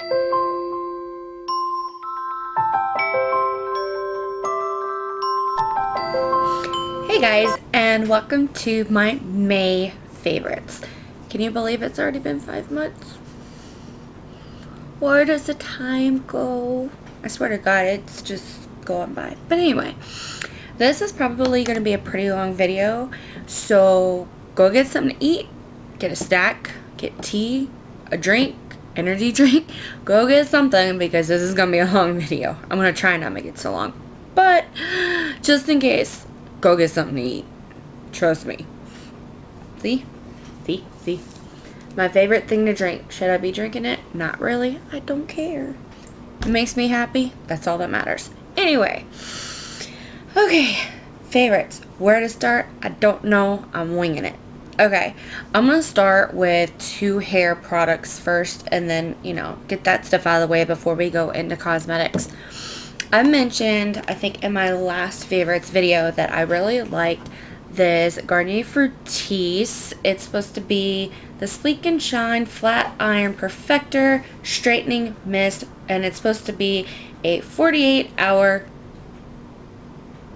Hey guys, and welcome to my May favorites. Can you believe it's already been five months? Where does the time go? I swear to God, it's just going by. But anyway, this is probably going to be a pretty long video, so go get something to eat, get a snack, get tea, a drink, energy drink, go get something because this is going to be a long video. I'm going to try not make it so long. But just in case, go get something to eat. Trust me. See? See? See? My favorite thing to drink. Should I be drinking it? Not really. I don't care. It makes me happy. That's all that matters. Anyway. Okay. Favorites. Where to start? I don't know. I'm winging it. Okay. I'm going to start with two hair products first and then, you know, get that stuff out of the way before we go into cosmetics. I mentioned, I think in my last favorites video that I really liked this Garnier Fructis. It's supposed to be the Sleek and Shine Flat Iron Perfector Straightening Mist and it's supposed to be a 48 hour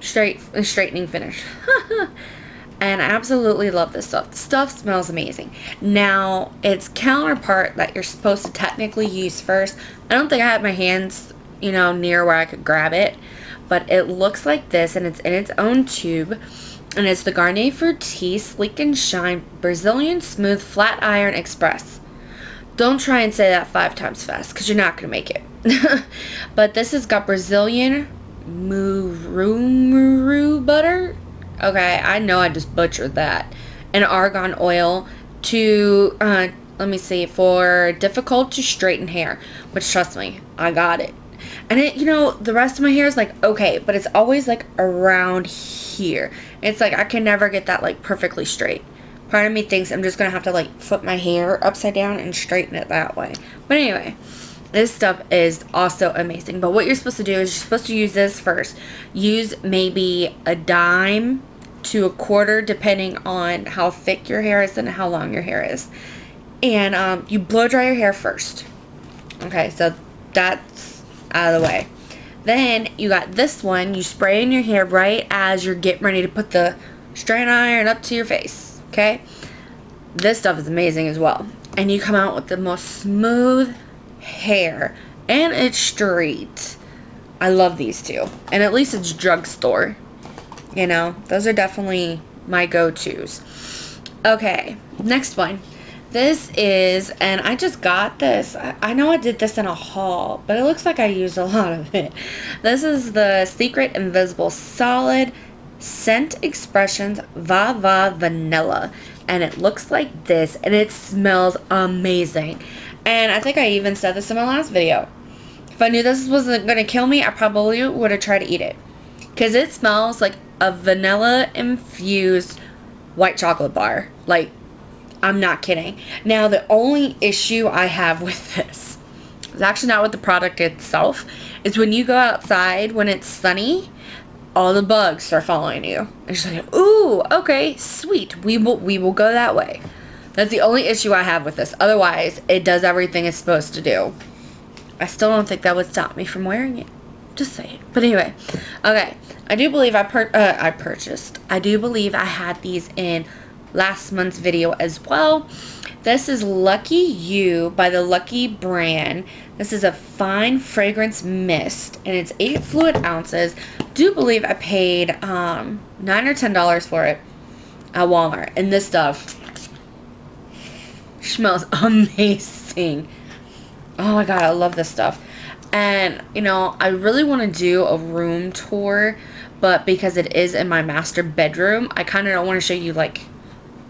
straight straightening finish. and I absolutely love this stuff. The stuff smells amazing. Now, its counterpart that you're supposed to technically use first, I don't think I had my hands you know, near where I could grab it. But it looks like this, and it's in its own tube. And it's the Garnier Fructis Sleek and Shine Brazilian Smooth Flat Iron Express. Don't try and say that five times fast, because you're not going to make it. but this has got Brazilian muru butter. Okay, I know I just butchered that. And argan oil to, uh, let me see, for difficult to straighten hair. Which, trust me, I got it. And it, you know, the rest of my hair is like okay, but it's always like around here. It's like I can never get that like perfectly straight. Part of me thinks I'm just to have to like flip my hair upside down and straighten it that way. But anyway, this stuff is also amazing. But what you're supposed to do is you're supposed to use this first. Use maybe a dime to a quarter depending on how thick your hair is and how long your hair is. And um, you blow dry your hair first. Okay, so that's out of the way. Then you got this one. You spray in your hair right as you're getting ready to put the strand iron up to your face. Okay? This stuff is amazing as well. And you come out with the most smooth hair. And it's straight. I love these two. And at least it's drugstore. You know, those are definitely my go-tos. Okay, next one. This is, and I just got this. I, know I did this in a haul, but it looks like I used a lot of it. This is the Secret Invisible Solid Scent Expressions Va Va Vanilla. And it looks like this, and it smells amazing. And I think I even said this in my last video. If I knew this wasn't going to kill me, I probably would have tried to eat it. Because it smells like a vanilla infused white chocolate bar. Like, I'm not kidding. Now, the only issue I have with this is actually not with the product itself. Is when you go outside when it's sunny, all the bugs are following you. And she's like, ooh, okay, sweet. We will, we will go that way. That's the only issue I have with this. Otherwise, it does everything it's supposed to do. I still don't think that would stop me from wearing it. Just say it. But anyway, okay. I do believe I, per uh, I purchased. I do believe I had these in last month's video as well. This is Lucky You by the Lucky brand. This is a fine fragrance mist and it's 8 fluid ounces. do believe I paid um, 9 or $10 for it at Walmart. And this stuff smells amazing. Oh my god, I love this stuff. And, you know, I really want to do a room tour, but because it is in my master bedroom, I kind of don't want to show you, like,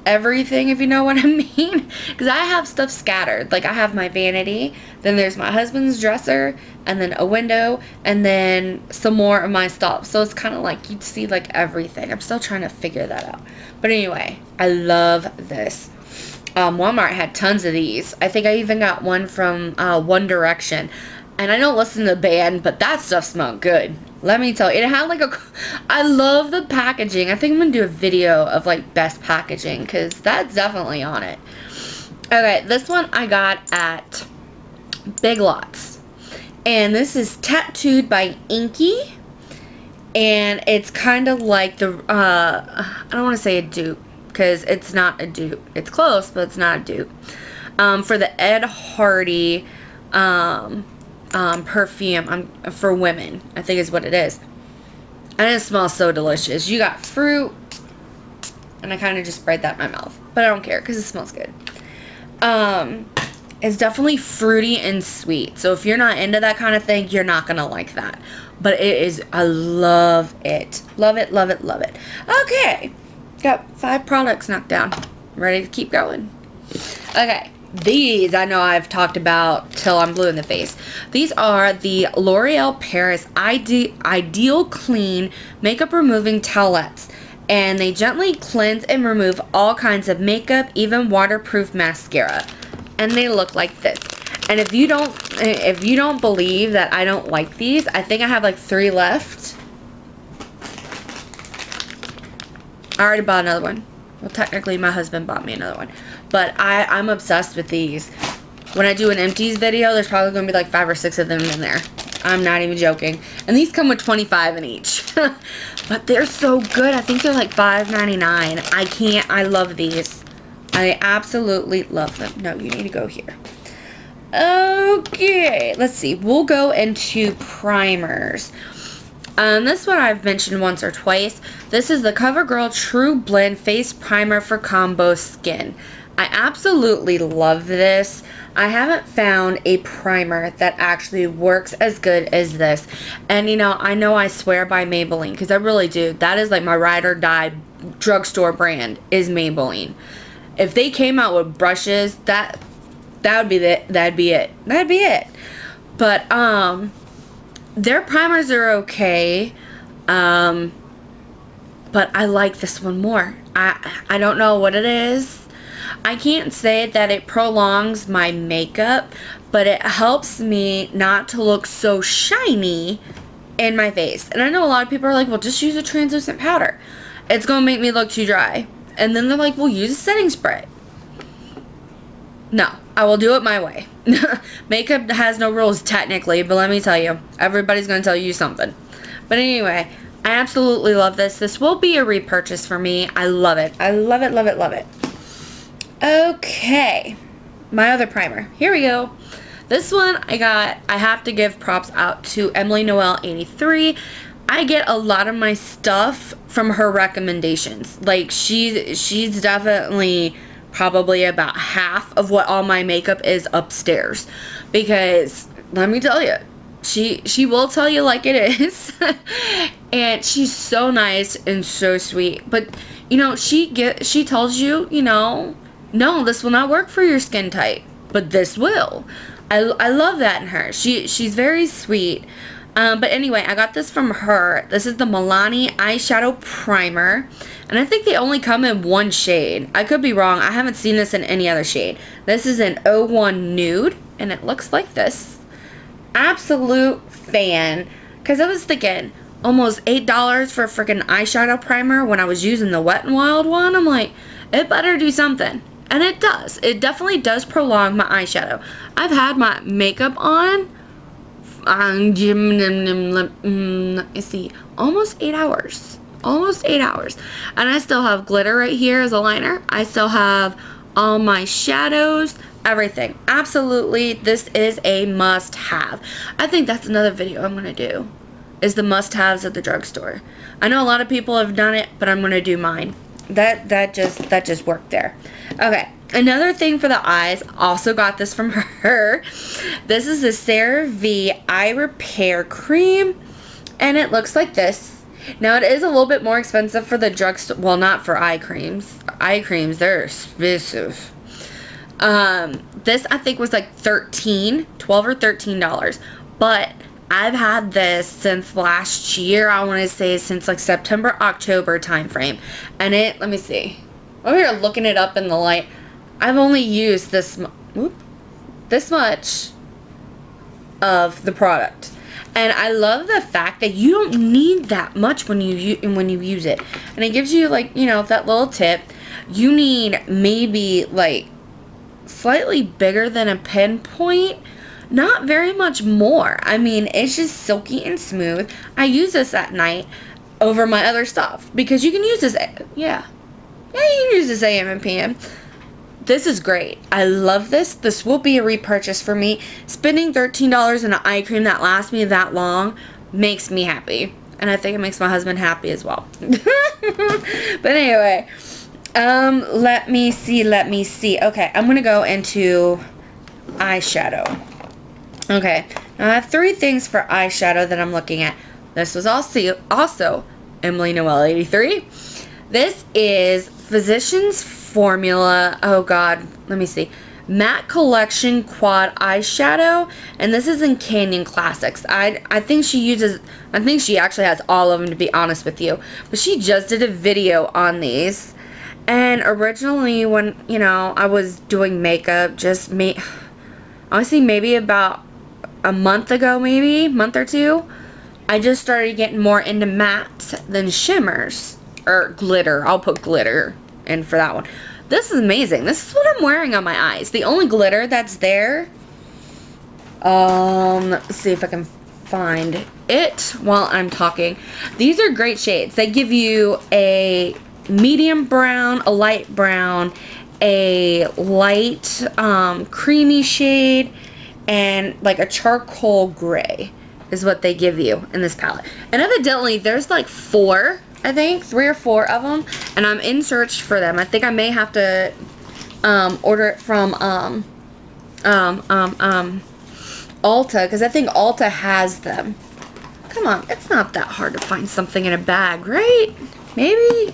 everything, if you know what I mean. Because I have stuff scattered. Like, I have my vanity, then there's my husband's dresser, and then a window, and then some more of my stuff. So it's kind of like you'd see, like, everything. I'm still trying to figure that out. But anyway, I love this. Um, Walmart had tons of these. I think I even got one from uh, One Direction. And I don't listen to the band, but that stuff smelled good. Let me tell you, it had like a, I love the packaging. I think I'm to do a video of like best packaging because that's definitely on it. Okay, this one I got at Big Lots. And this is tattooed by Inky. And it's kind of like the, uh, I don't want to say a dupe. Because it's not a dupe. It's close, but it's not a dupe. Um, for the Ed Hardy um, um, perfume um, for women. I think is what it is. And it smells so delicious. You got fruit. And I kind of just sprayed that in my mouth. But I don't care because it smells good. Um, it's definitely fruity and sweet. So if you're not into that kind of thing, you're not going to like that. But it is, I love it. Love it, love it, love it. Okay. Got five products knocked down. Ready to keep going. Okay. These I know I've talked about till I'm blue in the face. These are the L'Oreal Paris Ide Ideal Clean Makeup Removing Towelettes. And they gently cleanse and remove all kinds of makeup, even waterproof mascara. And they look like this. And if you don't if you don't believe that I don't like these, I think I have like three left. I already bought another one. Well, technically, my husband bought me another one. But I, I'm obsessed with these. When I do an empties video, there's probably going to be like five or six of them in there. I'm not even joking. And these come with 25 in each. but they're so good. I think they're like $5.99. I can't. I love these. I absolutely love them. No, you need to go here. Okay, let's see. We'll go into primers. Um, this one I've mentioned once or twice. This is the CoverGirl True Blend Face Primer for Combo Skin. I absolutely love this. I haven't found a primer that actually works as good as this. And you know, I know I swear by Maybelline because I really do. That is like my ride or die drugstore brand is Maybelline. If they came out with brushes, that that would be the, that'd be it. That'd be it. But um their primers are okay. Um, but I like this one more. I, I don't know what it is. I can't say that it prolongs my makeup, but it helps me not to look so shiny in my face. And I know a lot of people are like, well, just use a translucent powder. It's going to make me look too dry. And then they're like, well, use a setting spray. No, I will do it my way. Makeup has no rules technically, but let me tell you, everybody's going to tell you something. But anyway, I absolutely love this. This will be a repurchase for me. I love it. I love it, love it, love it. Okay, my other primer. Here we go. This one I got, I have to give props out to Emily Noel 83. I get a lot of my stuff from her recommendations. Like she's she's definitely probably about half of what all my makeup is upstairs. Because let me tell you she she will tell you like it is. And she's so nice and so sweet. But you know she get she tells you you know no this will not work for your skin type but this will. I, I love that in her. She she's very sweet um, but anyway, I got this from her. This is the Milani Eyeshadow Primer. And I think they only come in one shade. I could be wrong. I haven't seen this in any other shade. This is an 01 Nude. And it looks like this. Absolute fan. Because I was thinking, almost $8 for a freaking eyeshadow primer when I was using the Wet n Wild one. I'm like, it better do something. And it does. It definitely does prolong my eyeshadow. I've had my makeup on um, let me see, almost eight hours. Almost eight hours. And I still have glitter right here as a liner. I still have all my shadows, everything. Absolutely, this is a must-have. I think that's another video I'm going to do, is the must-haves at the drugstore. I know a lot of people have done it, but I'm going to do mine. That, that, just, that just worked there. Okay, Another thing for the eyes, also got this from her. This is the CeraVe Eye Repair Cream. And it looks like this. Now, it is a little bit more expensive for the drugstore. Well, not for eye creams. Eye creams, they're expensive. Um, this, I think, was like 13 12 or $13. But I've had this since last year. I want to say since like September, October time frame. And it, let me see. Over here looking it up in the light. I've only used this, this much of the product. And I love the fact that you don't need that much when you when you use it. And it gives you like, you know, that little tip. You need maybe like slightly bigger than a pinpoint not very much more. I mean, it's just silky and smooth. I use this at night over my other stuff because you can use this, yeah. Yeah, you can use this AM and PM. This is great. I love this. This will be a repurchase for me. Spending $13 on an eye cream that lasts me that long makes me happy. And I think it makes my husband happy as well. but anyway, um, let me see, let me see. Okay, I'm going to go into eyeshadow. Okay, now I have three things for eyeshadow that I'm looking at. This was also, also Emily Noel 83. This is Physicians Formula. Oh God, let me see. Matte Collection Quad Eyeshadow, and this is in Canyon Classics. I I think she uses, I think she actually has all of them to be honest with you, but she just did a video on these. And originally, when you know I was doing makeup, just me, honestly, maybe about a month ago, maybe month or two, I just started getting more into mattes than shimmers or glitter. I'll put glitter in for that one. This is amazing. This is what I'm wearing on my eyes. The only glitter that's there. Um, let's see if I can find it while I'm talking. These are great shades. They give you a medium brown, a light brown, a light um, creamy shade, and like a charcoal gray is what they give you in this palette. And evidently, there's like four I think, three or four of them, and I'm in search for them. I think I may have to um, order it from um, um, um, um, Ulta, because I think Ulta has them. Come on, it's not that hard to find something in a bag, right? Maybe?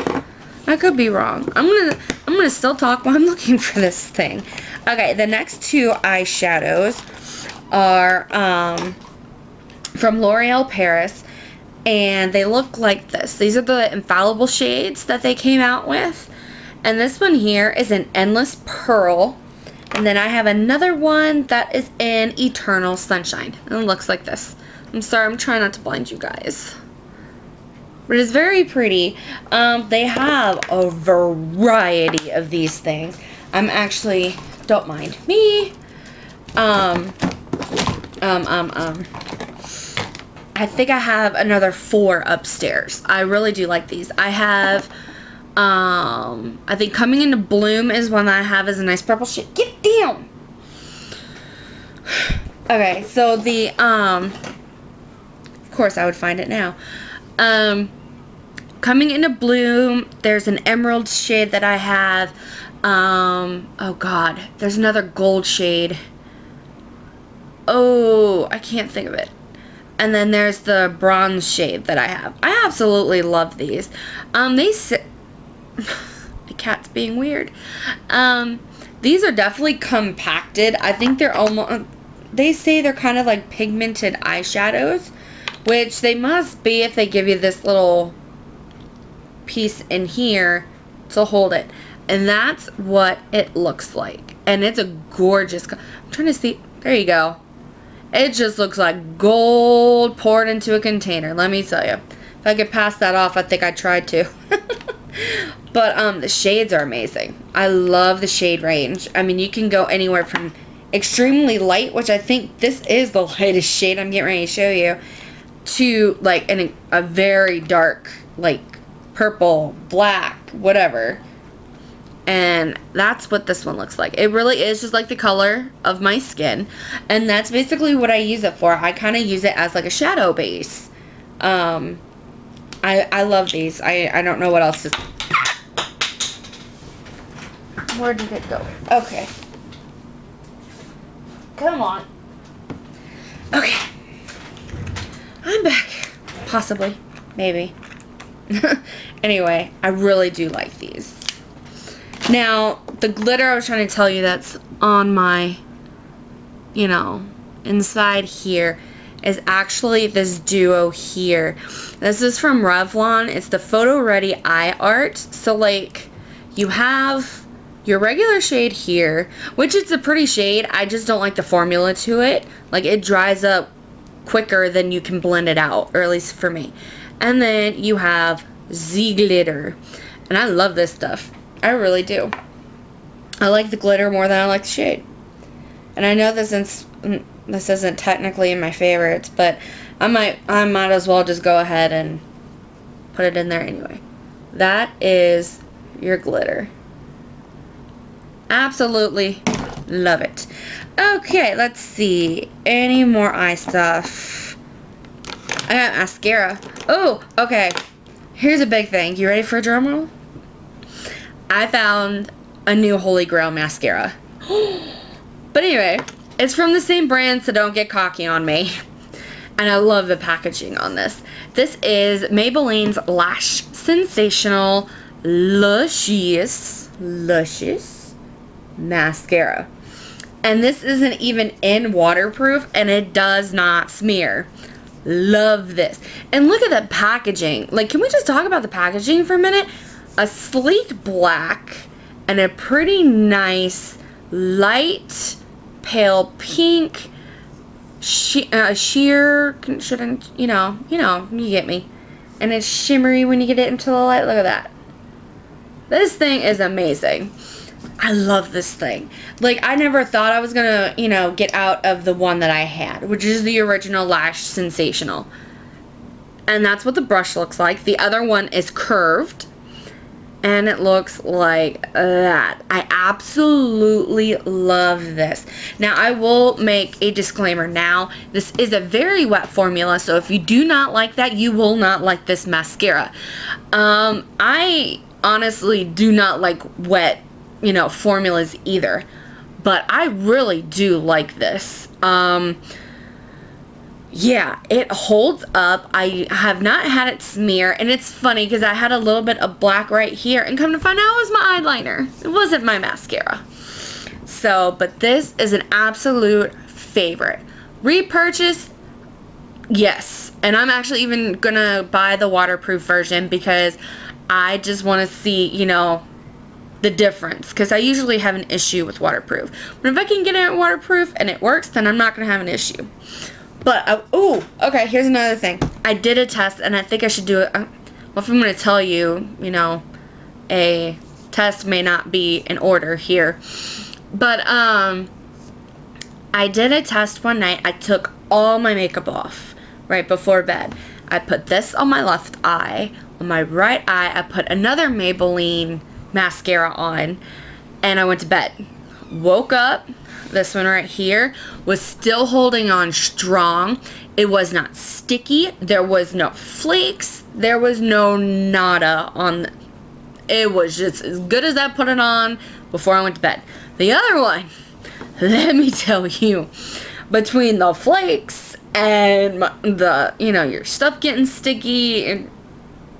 I could be wrong. I'm gonna I'm gonna still talk while I'm looking for this thing. Okay, the next two eyeshadows are um, from L'Oreal Paris and they look like this. These are the infallible shades that they came out with. And this one here is an Endless Pearl. And then I have another one that is in Eternal Sunshine. And it looks like this. I'm sorry, I'm trying not to blind you guys. But it's very pretty. Um, they have a variety of these things. I'm actually, don't mind me. Um, um, um, um, I think I have another four upstairs. I really do like these. I have, um, I think Coming into Bloom is one that I have as a nice purple shade. Get down! Okay, so the, um, of course I would find it now. Um, Coming into Bloom, there's an emerald shade that I have. Um, oh god, there's another gold shade. Oh, I can't think of it. And then there's the bronze shade that I have. I absolutely love these. Um, they sit... the cat's being weird. Um, these are definitely compacted. I think they're almost... They say they're kind of like pigmented eyeshadows. Which they must be if they give you this little piece in here to hold it. And that's what it looks like. And it's a gorgeous... I'm trying to see... There you go. It just looks like gold poured into a container, let me tell you. If I could pass that off, I think I tried to. but um, the shades are amazing. I love the shade range. I mean, you can go anywhere from extremely light, which I think this is the lightest shade I'm getting ready to show you, to like an, a very dark, like purple, black, whatever. And that's what this one looks like. It really is just like the color of my skin. And that's basically what I use it for. I kind of use it as like a shadow base. Um, I, I love these. I, I don't know what else to... Where did it go? Okay. Come on. Okay. I'm back. Possibly. Maybe. anyway, I really do like these. Now, the glitter I was trying to tell you that's on my, you know, inside here is actually this duo here. This is from Revlon. It's the Photo Ready Eye Art. So, like, you have your regular shade here, which is a pretty shade. I just don't like the formula to it. Like, it dries up quicker than you can blend it out, or at least for me. And then you have Z Glitter. And I love this stuff. I really do. I like the glitter more than I like the shade. And I know this this isn't technically in my favorites, but I might I might as well just go ahead and put it in there anyway. That is your glitter. Absolutely love it. Okay, let's see. Any more eye stuff? I got mascara. Oh, okay. Here's a big thing. You ready for a drum roll? I found a new Holy Grail mascara. but anyway, it's from the same brand, so don't get cocky on me. And I love the packaging on this. This is Maybelline's Lash Sensational Luscious, Luscious Mascara. And this isn't even in waterproof and it does not smear. Love this. And look at the packaging. Like, can we just talk about the packaging for a minute? A sleek black and a pretty nice light pale pink she uh, sheer shouldn't you know you know you get me. And it's shimmery when you get it into the light. Look at that. This thing is amazing. I love this thing. Like I never thought I was gonna you know get out of the one that I had which is the original lash sensational. And that's what the brush looks like. The other one is curved and it looks like that. I absolutely love this. Now, I will make a disclaimer now. This is a very wet formula, so if you do not like that, you will not like this mascara. Um, I honestly do not like wet, you know, formulas either, but I really do like this. Um, yeah, it holds up. I have not had it smear, and it's funny because I had a little bit of black right here, and come to find out it was my eyeliner. It wasn't my mascara. So, but this is an absolute favorite. Repurchase, yes. And I'm actually even going to buy the waterproof version because I just want to see, you know, the difference because I usually have an issue with waterproof. But if I can get it waterproof and it works, then I'm not going to have an issue. But, uh, oh, okay, here's another thing. I did a test, and I think I should do it. Uh, well, if I'm going to tell you, you know, a test may not be in order here. But, um, I did a test one night. I took all my makeup off right before bed. I put this on my left eye. On my right eye, I put another Maybelline mascara on, and I went to bed. Woke up, this one right here, was still holding on strong. It was not sticky. There was no flakes. There was no nada on. It was just as good as I put it on before I went to bed. The other one, let me tell you, between the flakes and the, you know, your stuff getting sticky, it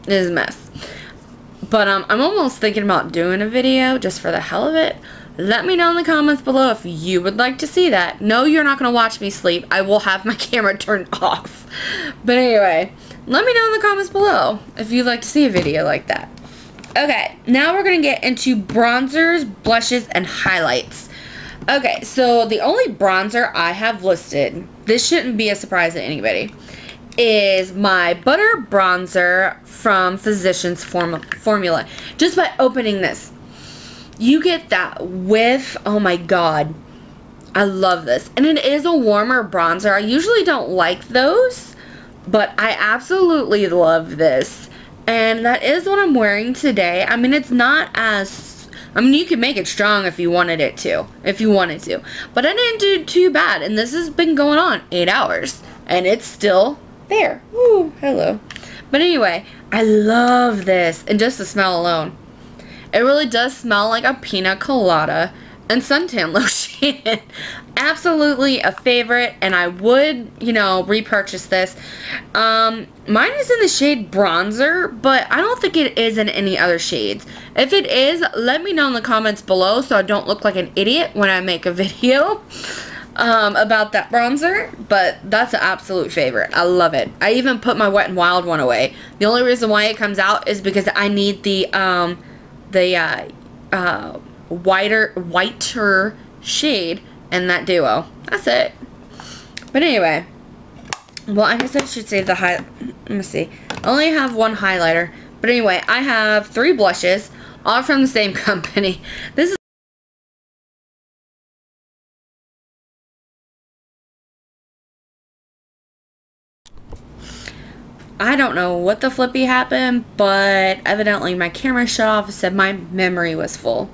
is a mess. But um, I'm almost thinking about doing a video just for the hell of it let me know in the comments below if you would like to see that. No, you're not going to watch me sleep. I will have my camera turned off. But anyway, let me know in the comments below if you'd like to see a video like that. Okay, now we're going to get into bronzers, blushes, and highlights. Okay, so the only bronzer I have listed, this shouldn't be a surprise to anybody, is my Butter Bronzer from Physicians Form Formula. Just by opening this, you get that with, oh my god, I love this. And it is a warmer bronzer. I usually don't like those, but I absolutely love this. And that is what I'm wearing today. I mean, it's not as, I mean, you can make it strong if you wanted it to, if you wanted to. But I didn't do too bad, and this has been going on eight hours, and it's still there. Ooh, hello. But anyway, I love this, and just the smell alone. It really does smell like a pina colada and suntan lotion. Absolutely a favorite, and I would, you know, repurchase this. Um, mine is in the shade bronzer, but I don't think it is in any other shades. If it is, let me know in the comments below so I don't look like an idiot when I make a video um, about that bronzer, but that's an absolute favorite. I love it. I even put my Wet n Wild one away. The only reason why it comes out is because I need the, um, the uh, uh, whiter, whiter shade and that duo. That's it. But anyway, well, I guess I should save the high. Let me see. I only have one highlighter. But anyway, I have three blushes, all from the same company. This is I don't know what the flippy happened, but evidently my camera shut off said my memory was full.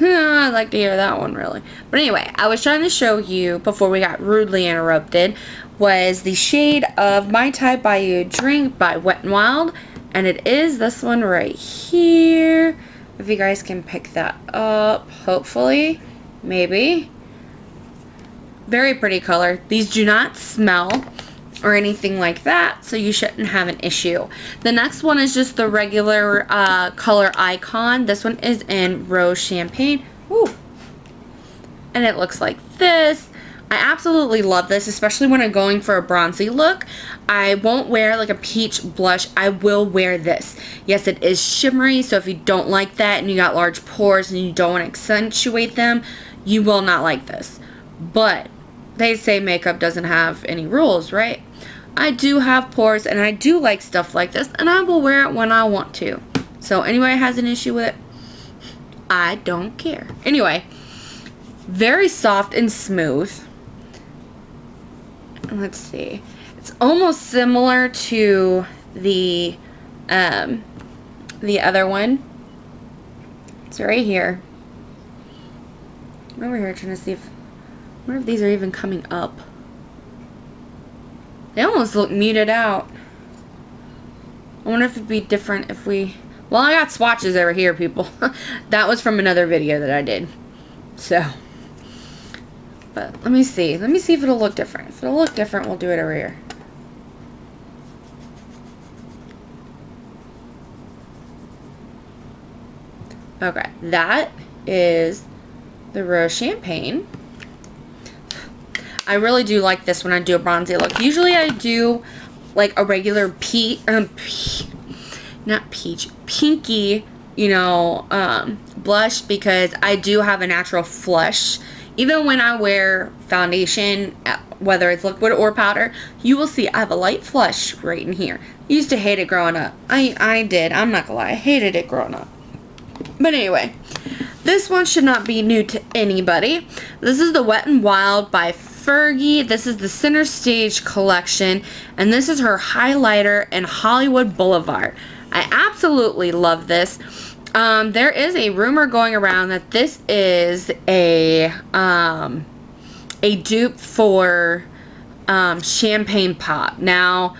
I'd like to hear that one really. But anyway, I was trying to show you before we got rudely interrupted was the shade of Mai Tai Bayou Drink by Wet n Wild. And it is this one right here. If you guys can pick that up, hopefully. Maybe. Very pretty color. These do not smell or anything like that, so you shouldn't have an issue. The next one is just the regular uh, color icon. This one is in Rose Champagne. Ooh. And it looks like this. I absolutely love this, especially when I'm going for a bronzy look. I won't wear like a peach blush. I will wear this. Yes, it is shimmery, so if you don't like that and you got large pores and you don't want to accentuate them, you will not like this. But they say makeup doesn't have any rules, right? I do have pores and I do like stuff like this and I will wear it when I want to. So anybody has an issue with it, I don't care. Anyway, very soft and smooth let's see. It's almost similar to the um, the other one. It's right here. I'm over here trying to see if wonder if these are even coming up. They almost look muted out. I wonder if it'd be different if we... Well, I got swatches over here, people. that was from another video that I did. So... But let me see. Let me see if it'll look different. If it'll look different, we'll do it over here. Okay, that is the Rose Champagne. I really do like this when I do a bronzy look. Usually I do like a regular peach, um, not peach, pinky, you know, um, blush because I do have a natural flush even when I wear foundation, uh, whether it's liquid or powder, you will see I have a light flush right in here. I used to hate it growing up. I, I did. I'm not gonna lie. I hated it growing up. But anyway, this one should not be new to anybody. This is the Wet n Wild by Fergie. This is the Center Stage collection. And this is her highlighter in Hollywood Boulevard. I absolutely love this. Um, there is a rumor going around that this is a um, a dupe for um, Champagne Pop. Now,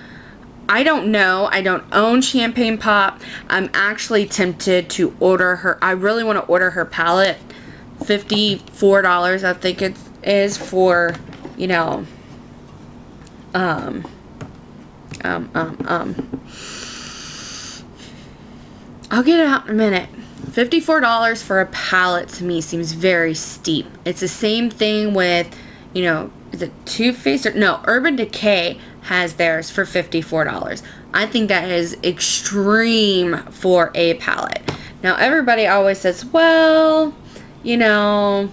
I don't know. I don't own Champagne Pop. I'm actually tempted to order her. I really want to order her palette. $54 I think it is for, you know, um, um, um, um, I'll get it out in a minute. $54 for a palette to me seems very steep. It's the same thing with, you know, is it Too Faced or no, Urban Decay has theirs for $54. I think that is extreme for a palette. Now everybody always says, well, you know,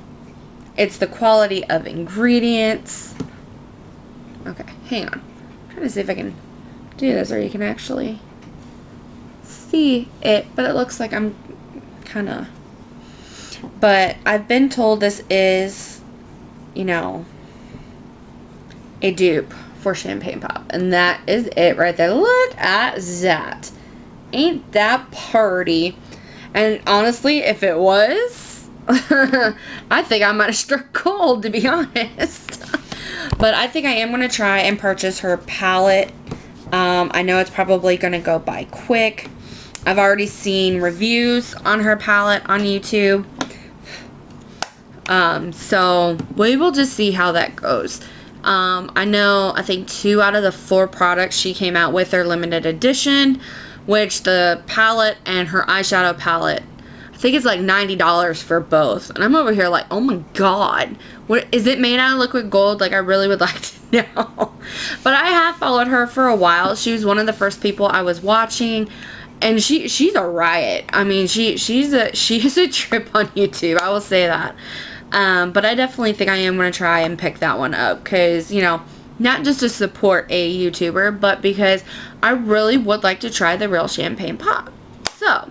it's the quality of ingredients. Okay, hang on. I'm trying to see if I can do this or you can actually see it, but it looks like I'm kind of... But I've been told this is, you know, a dupe for Champagne Pop. And that is it right there. Look at that. Ain't that party. And honestly, if it was, I think I might have struck gold, to be honest. but I think I am going to try and purchase her palette. Um, I know it's probably going to go by quick. I've already seen reviews on her palette on YouTube. Um, so we will just see how that goes. Um, I know, I think two out of the four products she came out with are limited edition, which the palette and her eyeshadow palette, think it's like $90 for both. And I'm over here like, oh my god, what is it made out of liquid gold? Like I really would like to know. but I have followed her for a while. She was one of the first people I was watching and she she's a riot. I mean, she she's a she's a trip on YouTube. I will say that. Um, but I definitely think I am going to try and pick that one up because, you know, not just to support a YouTuber, but because I really would like to try the real champagne pop. So,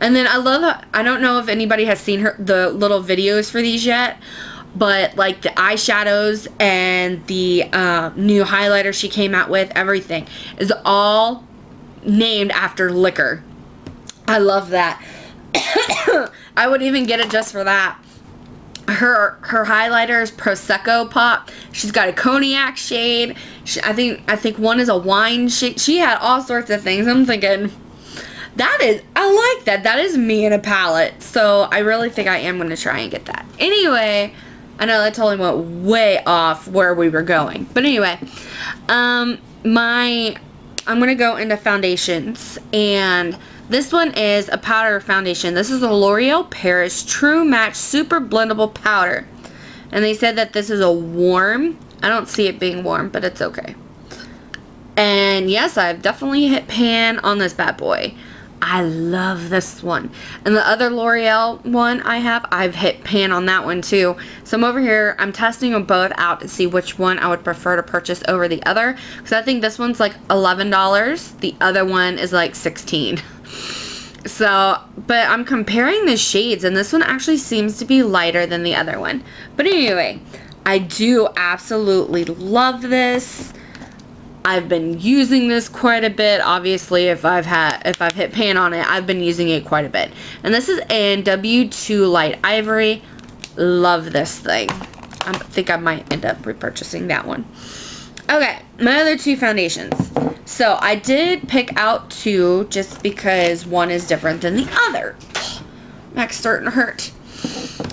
and then I love I don't know if anybody has seen her the little videos for these yet, but like the eyeshadows and the uh, new highlighter she came out with, everything is all named after liquor. I love that. I would even get it just for that. Her her highlighter is Prosecco Pop. She's got a cognac shade. She, I think I think one is a wine shade. She had all sorts of things. I'm thinking that is I like that. That is me in a palette. So I really think I am going to try and get that. Anyway, I know that totally went way off where we were going. But anyway, um my I'm going to go into foundations and this one is a powder foundation. This is a L'Oreal Paris True Match Super Blendable Powder. And they said that this is a warm. I don't see it being warm, but it's okay. And yes, I've definitely hit pan on this bad boy. I love this one. And the other L'Oreal one I have, I've hit pan on that one too. So I'm over here, I'm testing them both out to see which one I would prefer to purchase over the other. Because I think this one's like $11. The other one is like 16 So, but I'm comparing the shades and this one actually seems to be lighter than the other one. But anyway, I do absolutely love this. I've been using this quite a bit. Obviously, if I've had if I've hit pan on it, I've been using it quite a bit. And this is in W2 Light Ivory. Love this thing. I think I might end up repurchasing that one. Okay, my other two foundations. So I did pick out two just because one is different than the other. Max starting to hurt.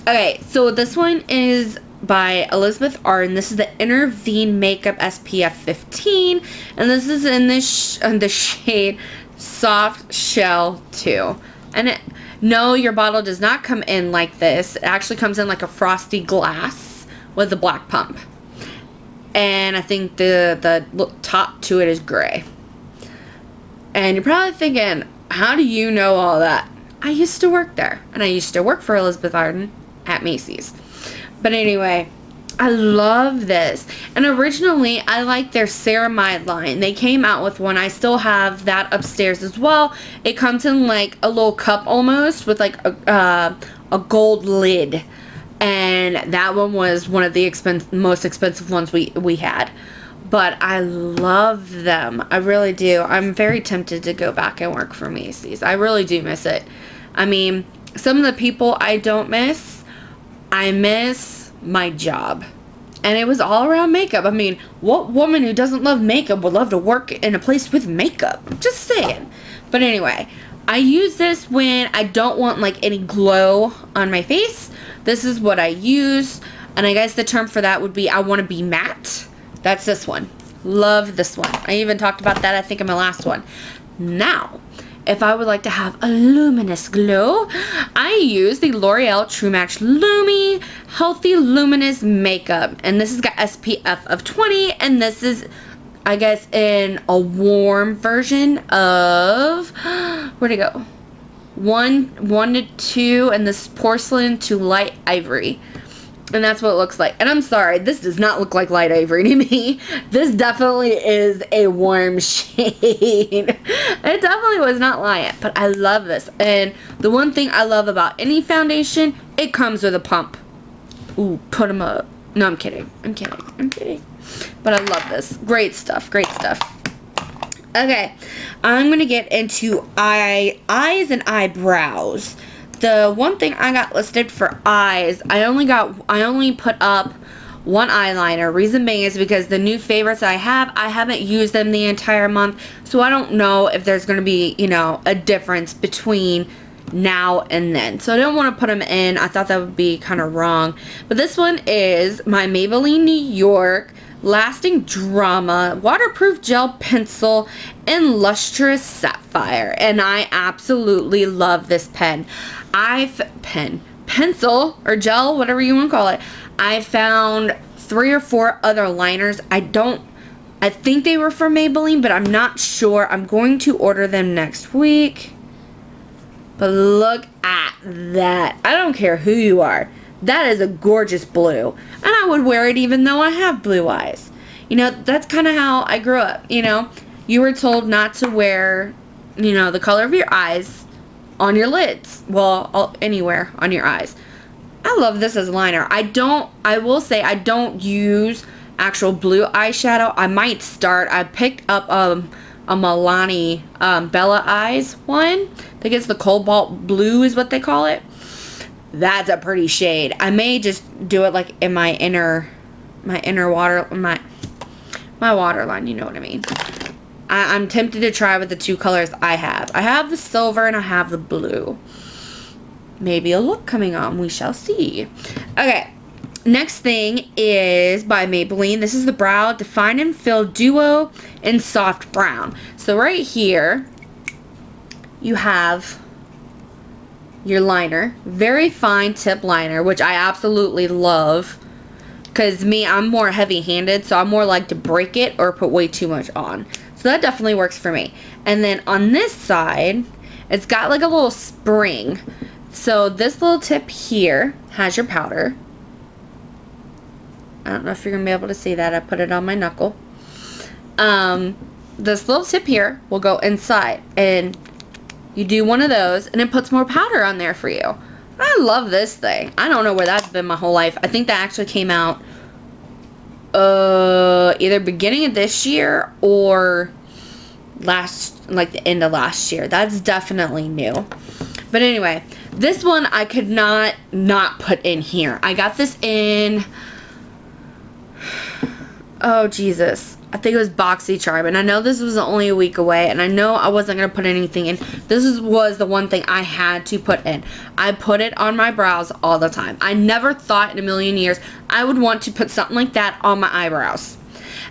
Okay, so this one is by Elizabeth Arden. This is the Intervene Makeup SPF 15. And this is in the, sh the shade Soft Shell 2. And it, no, your bottle does not come in like this. It actually comes in like a frosty glass with a black pump. And I think the, the top to it is gray. And you're probably thinking, how do you know all that? I used to work there. And I used to work for Elizabeth Arden at Macy's. But anyway, I love this. And originally, I liked their ceramide line. They came out with one. I still have that upstairs as well. It comes in like a little cup almost with like a, uh, a gold lid. And that one was one of the most expensive ones we, we had. But I love them. I really do. I'm very tempted to go back and work for Macy's. I really do miss it. I mean, some of the people I don't miss I miss my job. And it was all around makeup. I mean, what woman who doesn't love makeup would love to work in a place with makeup? Just saying. But anyway, I use this when I don't want like any glow on my face. This is what I use. And I guess the term for that would be I want to be matte. That's this one. Love this one. I even talked about that I think in my last one. Now, if I would like to have a luminous glow, I use the L'Oreal True Match Lumi Healthy Luminous Makeup. And this has got SPF of 20 and this is I guess in a warm version of where'd it go? One one to two and this porcelain to light ivory. And that's what it looks like. And I'm sorry, this does not look like light ivory to me. This definitely is a warm shade. it definitely was not light, but I love this. And the one thing I love about any foundation, it comes with a pump. Ooh, put them up. No, I'm kidding. I'm kidding. I'm kidding. But I love this. Great stuff. Great stuff. Okay, I'm going to get into eye, eyes and eyebrows the one thing I got listed for eyes, I only got, I only put up one eyeliner. Reason being is because the new favorites I have, I haven't used them the entire month. So I don't know if there's going to be, you know, a difference between now and then. So I don't want to put them in. I thought that would be kind of wrong. But this one is my Maybelline New York Lasting Drama Waterproof Gel Pencil in Lustrous Sapphire. And I absolutely love this pen. I've pen pencil or gel, whatever you want to call it. I found three or four other liners. I don't I think they were from Maybelline, but I'm not sure. I'm going to order them next week. But look at that. I don't care who you are. That is a gorgeous blue. And I would wear it even though I have blue eyes. You know, that's kind of how I grew up, you know. You were told not to wear, you know, the color of your eyes on your lids. Well, anywhere on your eyes. I love this as a liner. I don't, I will say I don't use actual blue eyeshadow. I might start. I picked up um, a Milani um, Bella Eyes one. I think it's the Cobalt Blue is what they call it. That's a pretty shade. I may just do it like in my inner, my inner water, my, my waterline, you know what I mean. I, I'm tempted to try with the two colors I have. I have the silver and I have the blue. Maybe a look coming on. We shall see. Okay. Next thing is by Maybelline. This is the Brow Define and Fill Duo in Soft Brown. So right here, you have your liner. Very fine tip liner, which I absolutely love. Because me, I'm more heavy-handed, so I'm more like to break it or put way too much on. So that definitely works for me. And then on this side, it's got like a little spring. So this little tip here has your powder. I don't know if you're going to be able to see that. I put it on my knuckle. Um, this little tip here will go inside. And you do one of those and it puts more powder on there for you. I love this thing. I don't know where that's been my whole life. I think that actually came out uh, either beginning of this year or last, like the end of last year. That's definitely new. But anyway, this one I could not not put in here. I got this in, oh Jesus. I think it was BoxyCharm, and I know this was only a week away, and I know I wasn't going to put anything in. This is, was the one thing I had to put in. I put it on my brows all the time. I never thought in a million years I would want to put something like that on my eyebrows.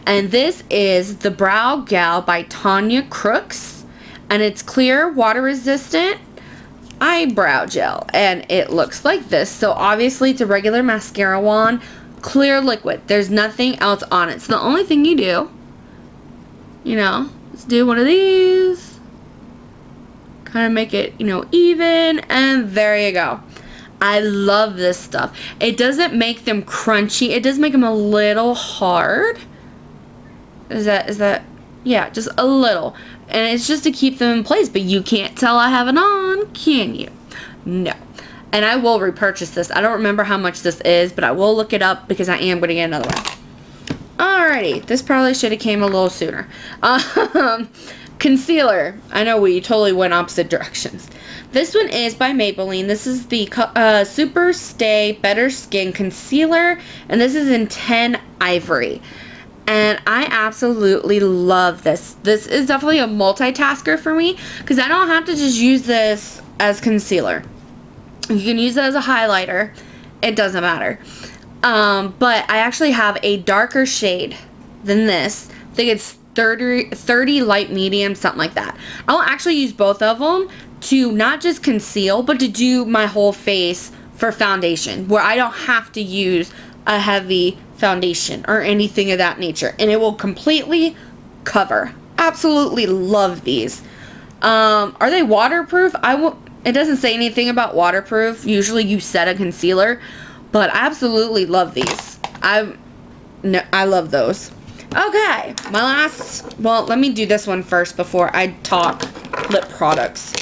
And this is the Brow Gal by Tonya Crooks, and it's clear, water resistant eyebrow gel, and it looks like this. So obviously it's a regular mascara wand, clear liquid. There's nothing else on it. So the only thing you do, you know, is do one of these. Kind of make it, you know, even. And there you go. I love this stuff. It doesn't make them crunchy. It does make them a little hard. Is that, is that, yeah, just a little. And it's just to keep them in place. But you can't tell I have it on, can you? No. And I will repurchase this. I don't remember how much this is, but I will look it up because I am going to get another one. Alrighty. This probably should have came a little sooner. Um, concealer. I know we totally went opposite directions. This one is by Maybelline. This is the uh, Super Stay Better Skin Concealer. And this is in 10 Ivory. And I absolutely love this. This is definitely a multitasker for me. Because I don't have to just use this as concealer. You can use it as a highlighter. It doesn't matter. Um, but I actually have a darker shade than this. I think it's 30, 30 light medium, something like that. I'll actually use both of them to not just conceal, but to do my whole face for foundation, where I don't have to use a heavy foundation or anything of that nature. And it will completely cover. Absolutely love these. Um, are they waterproof? I will it doesn't say anything about waterproof. Usually you set a concealer, but I absolutely love these. I no, I love those. Okay, my last, well, let me do this one first before I talk lip products.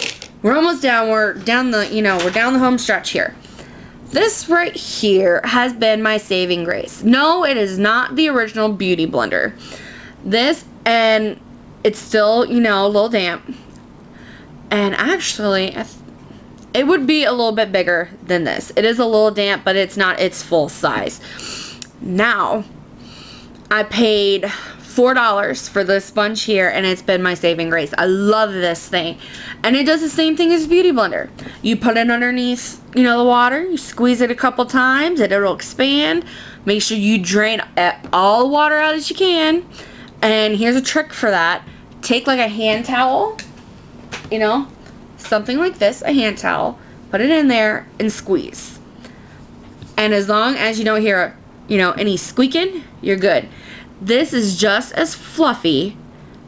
We're almost down, we're down the, you know, we're down the home stretch here. This right here has been my saving grace. No, it is not the original Beauty Blender. This, and it's still, you know, a little damp. And actually, I it would be a little bit bigger than this. It is a little damp, but it's not its full size. Now, I paid $4 for this sponge here, and it's been my saving grace. I love this thing. And it does the same thing as Beauty Blender. You put it underneath, you know, the water. You squeeze it a couple times, and it'll expand. Make sure you drain all the water out as you can. And here's a trick for that. Take like a hand towel, you know, something like this, a hand towel, put it in there and squeeze. And as long as you don't hear, you know, any squeaking, you're good. This is just as fluffy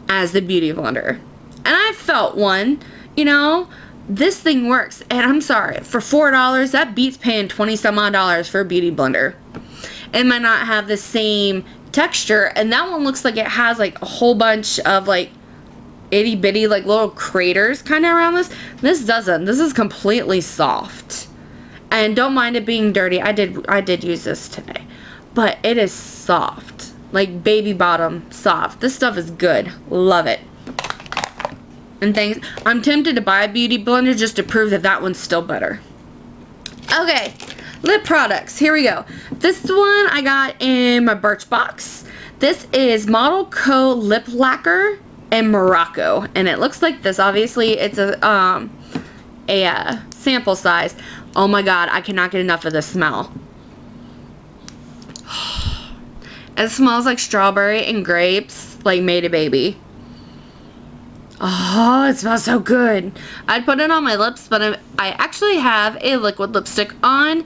as the Beauty Blender. And I felt one, you know, this thing works. And I'm sorry, for $4, that beats paying 20 some odd dollars for a Beauty Blender. It might not have the same texture. And that one looks like it has like a whole bunch of like itty bitty like little craters kind of around this. This doesn't. This is completely soft. And don't mind it being dirty. I did I did use this today. But it is soft. Like baby bottom soft. This stuff is good. Love it. and things. I'm tempted to buy a beauty blender just to prove that that one's still better. Okay, lip products. Here we go. This one I got in my Birchbox. This is Model Co. Lip Lacquer in Morocco. And it looks like this. Obviously, it's a, um, a uh, sample size. Oh my god, I cannot get enough of the smell. It smells like strawberry and grapes, like made a baby. Oh, it smells so good. I'd put it on my lips, but I'm, i actually have a liquid lipstick on.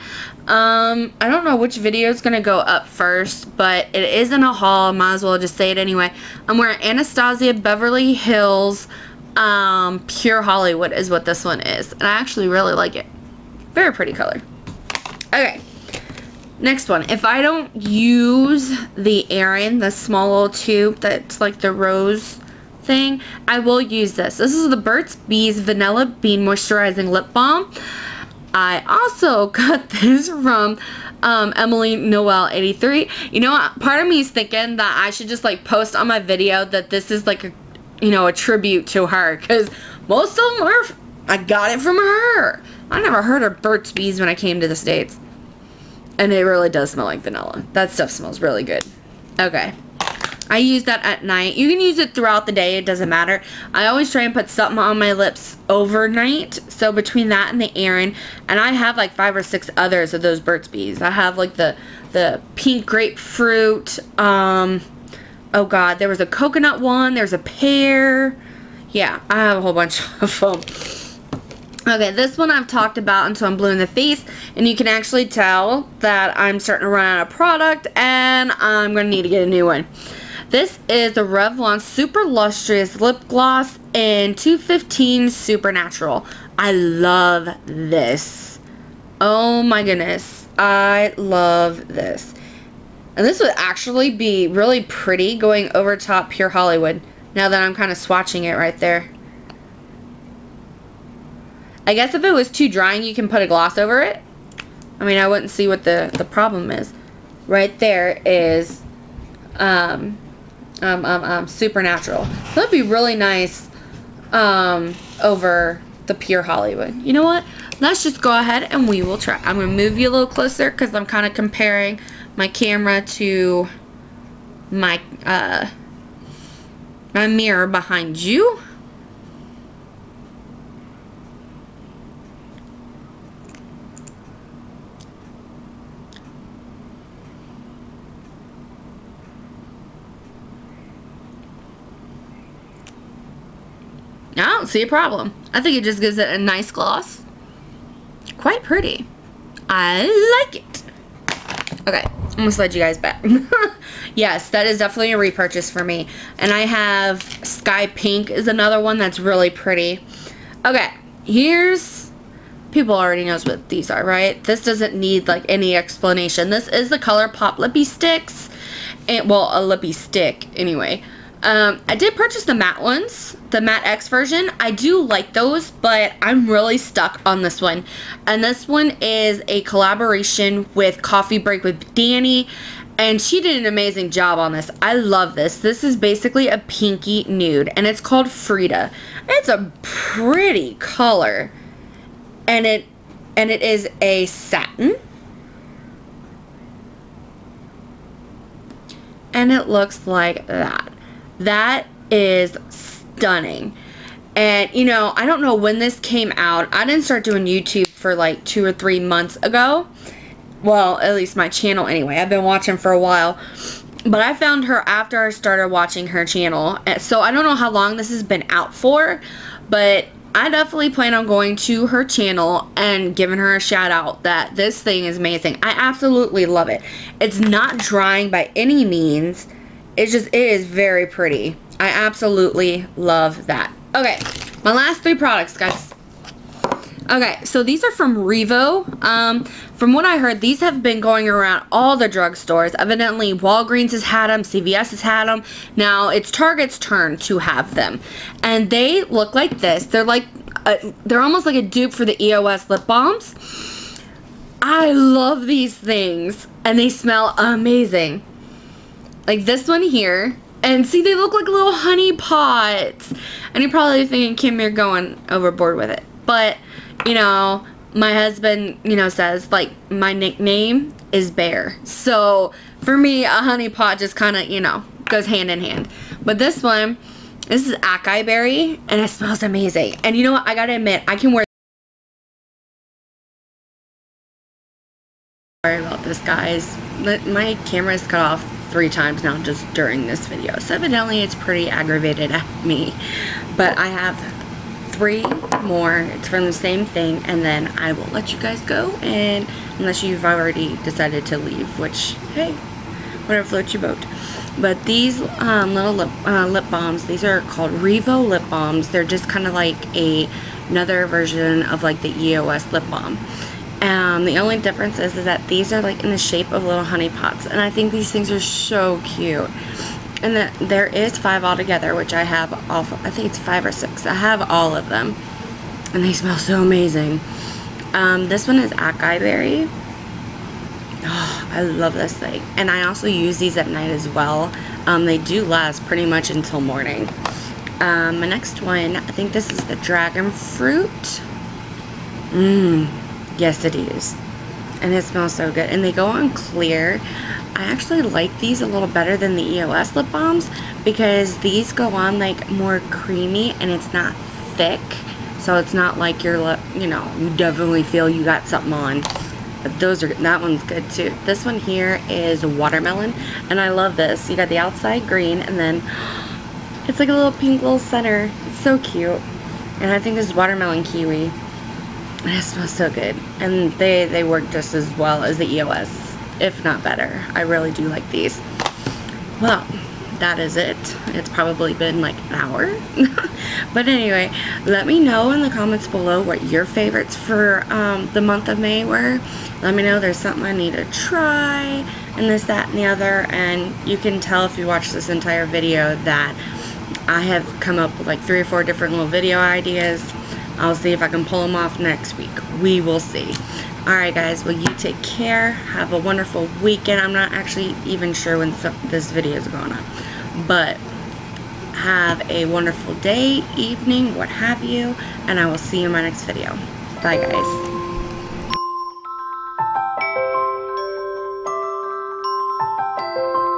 Um, I don't know which video is going to go up first, but it is in a haul. Might as well just say it anyway. I'm wearing Anastasia Beverly Hills um, Pure Hollywood is what this one is. And I actually really like it. Very pretty color. Okay. Next one. If I don't use the Aerin, the small little tube that's like the rose thing, I will use this. This is the Burt's Bees Vanilla Bean Moisturizing Lip Balm. I also got this from um, Emily Noel 83. You know what? Part of me is thinking that I should just like post on my video that this is like a, you know, a tribute to her because most of them are, I got it from her. I never heard of Burt's Bees when I came to the States. And it really does smell like vanilla. That stuff smells really good. Okay. I use that at night. You can use it throughout the day. It doesn't matter. I always try and put something on my lips overnight. So between that and the Aerin, and I have like five or six others of those Burt's Bees. I have like the the pink grapefruit. Um, oh God, there was a coconut one. There's a pear. Yeah, I have a whole bunch of them. Okay, this one I've talked about until I'm blue in the face, and you can actually tell that I'm starting to run out of product, and I'm going to need to get a new one. This is the Revlon Super Lustrous Lip Gloss in 215 Supernatural. I love this. Oh my goodness. I love this. And this would actually be really pretty going over top Pure Hollywood, now that I'm kind of swatching it right there. I guess if it was too drying, you can put a gloss over it. I mean, I wouldn't see what the, the problem is. Right there is um, um, um, um, Supernatural. That'd be really nice um, over the Pure Hollywood. You know what? Let's just go ahead and we will try. I'm going to move you a little closer because I'm kind of comparing my camera to my, uh, my mirror behind you. I don't see a problem. I think it just gives it a nice gloss. Quite pretty. I like it. Okay, I'm gonna slide you guys back. yes, that is definitely a repurchase for me. And I have Sky Pink is another one that's really pretty. Okay, here's people already knows what these are, right? This doesn't need like any explanation. This is the ColourPop Lippie Stix. And well, a lippy stick anyway. Um, I did purchase the matte ones, the matte X version. I do like those, but I'm really stuck on this one. And this one is a collaboration with Coffee Break with Dani. And she did an amazing job on this. I love this. This is basically a pinky nude. And it's called Frida. It's a pretty color. And it and it is a satin. And it looks like that. That is stunning. And, you know, I don't know when this came out. I didn't start doing YouTube for like two or three months ago. Well, at least my channel anyway. I've been watching for a while. But I found her after I started watching her channel. Uh, so I don't know how long this has been out for. But I definitely plan on going to her channel and giving her a shout out that this thing is amazing. I absolutely love it. It's not drying by any means. It's just, it is very pretty. I absolutely love that. Okay, my last three products, guys. Okay, so these are from Revo. Um, from what I heard, these have been going around all the drugstores. Evidently, Walgreens has had them, CVS has had them. Now, it's Target's turn to have them. And they look like this. They're like, a, they're almost like a dupe for the EOS lip balms. I love these things. And they smell amazing like this one here. And see, they look like little honey pots. And you're probably thinking, Kim, you're going overboard with it. But, you know, my husband, you know, says, like, my nickname is Bear. So, for me, a honey pot just kind of, you know, goes hand in hand. But this one, this is acai berry, and it smells amazing. And you know what? I gotta admit, I can wear Sorry about this, guys. My camera is cut off three times now just during this video. So evidently it's pretty aggravated at me. But I have three more. It's from the same thing. And then I will let you guys go. And unless you've already decided to leave, which, hey, whatever floats your boat. But these um, little lip, uh, lip balms, these are called Revo lip balms. They're just kind of like a another version of like the EOS lip balm. Um, the only difference is, is that these are like in the shape of little honey pots. And I think these things are so cute. And that there is five altogether, which I have all, I think it's five or six. I have all of them. And they smell so amazing. Um, this one is acai berry. Oh, I love this thing. And I also use these at night as well. Um, they do last pretty much until morning. Um, my next one, I think this is the dragon fruit. Mmm. Yes, it is. And it smells so good. And they go on clear. I actually like these a little better than the EOS lip balms because these go on like more creamy and it's not thick. So it's not like you're, you know, you definitely feel you got something on. But those are, that one's good too. This one here is watermelon. And I love this. You got the outside green and then it's like a little pink little center. It's so cute. And I think this is watermelon kiwi. And it smells so good. And they, they work just as well as the EOS, if not better. I really do like these. Well, that is it. It's probably been like an hour. but anyway, let me know in the comments below what your favorites for um, the month of May were. Let me know there's something I need to try and this, that, and the other. And you can tell if you watch this entire video that I have come up with like three or four different little video ideas I'll see if I can pull them off next week. We will see. Alright guys, well you take care. Have a wonderful weekend. I'm not actually even sure when this video is going up. But have a wonderful day, evening, what have you. And I will see you in my next video. Bye guys.